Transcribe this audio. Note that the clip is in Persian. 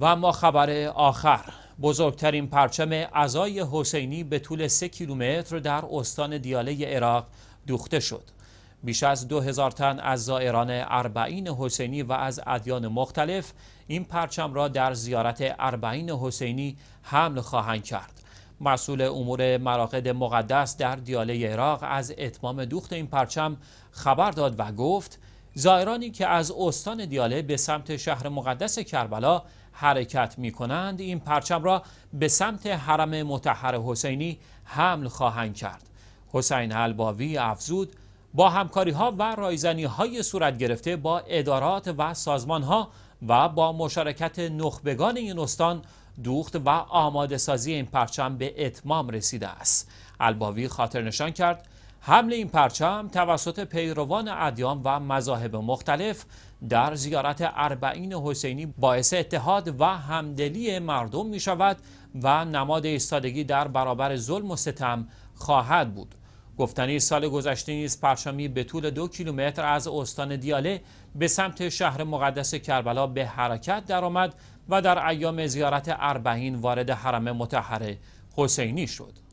و اما خبر آخر. بزرگترین پرچم عزای حسینی به طول سه کیلومتر در استان دیاله عراق دوخته شد. بیش از دو هزار تن از زائران اربعین حسینی و از ادیان مختلف این پرچم را در زیارت اربعین حسینی حمل خواهند کرد. مسئول امور مراقد مقدس در دیاله عراق از اتمام دوخت این پرچم خبر داد و گفت زائرانی که از استان دیاله به سمت شهر مقدس کربلا حرکت می کنند این پرچم را به سمت حرم متحر حسینی حمل خواهند کرد. حسین الباوی افزود با همکاری ها و رایزنی های صورت گرفته با ادارات و سازمان ها و با مشارکت نخبگان این استان دوخت و آماده سازی این پرچم به اتمام رسیده است. الباوی خاطر نشان کرد حمل این پرچم توسط پیروان ادیان و مذاهب مختلف در زیارت اربعین حسینی باعث اتحاد و همدلی مردم می شود و نماد ایستادگی در برابر ظلم و ستم خواهد بود. گفتنی سال گذشته نیز پرچمی به طول دو کیلومتر از استان دیاله به سمت شهر مقدس کربلا به حرکت درآمد و در ایام زیارت اربعین وارد حرم متحر حسینی شد.